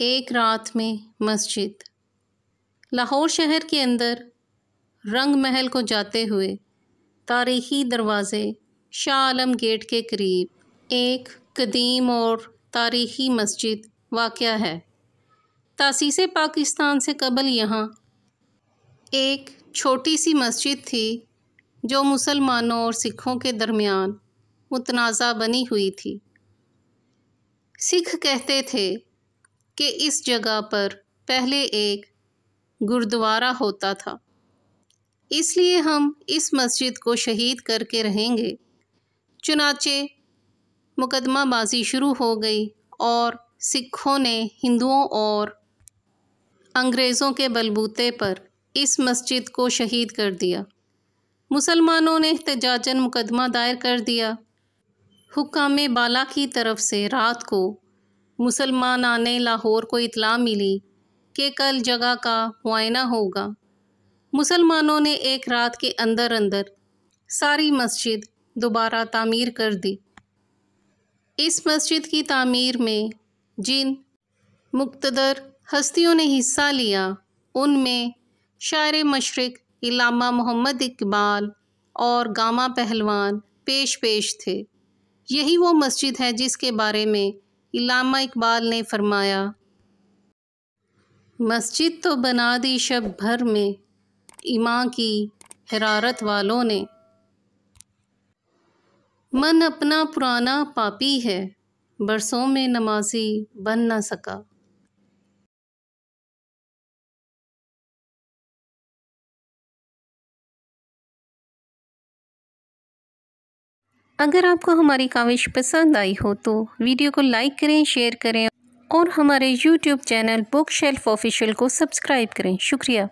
एक रात में मस्जिद। लाहौर शहर के अंदर रंग महल को जाते हुए तारीख़ी दरवाज़े शाह आलम गेट के करीब एक कदीम और तारीख़ी मस्जिद वाक़ है। तासीस पाकिस्तान से कबल यहाँ एक छोटी सी मस्जिद थी जो मुसलमानों और सिखों के दरमियान मुतनाज़ा बनी हुई थी। सिख कहते थे कि इस जगह पर पहले एक गुरुद्वारा होता था। इसलिए हम इस मस्जिद को शहीद करके रहेंगे। चुनाचे मुकदमाबाजी शुरू हो गई और सिखों ने हिंदुओं और अंग्रेज़ों के बलबूते पर इस मस्जिद को शहीद कर दिया। मुसलमानों ने एहतजाजन मुकदमा दायर कर दिया। हुकाम बाला की तरफ़ से रात को मुसलमान आने लाहौर को इतला मिली कि कल जगह का मुआयना होगा। मुसलमानों ने एक रात के अंदर अंदर सारी मस्जिद दोबारा तामीर कर दी। इस मस्जिद की तामीर में जिन मुक्तदर हस्तियों ने हिस्सा लिया, उनमें शायर मशरक इलामा मोहम्मद इकबाल और गामा पहलवान पेश पेश थे। यही वो मस्जिद है जिसके बारे में इलामा इकबाल ने फरमाया, मस्जिद तो बना दी शब भर में, इमां की हरारत वालों ने। मन अपना पुराना पापी है, बरसों में नमाजी बन ना सका। अगर आपको हमारी काविश पसंद आई हो तो वीडियो को लाइक करें, शेयर करें और हमारे YouTube channel book shelf official को सब्सक्राइब करें। शुक्रिया।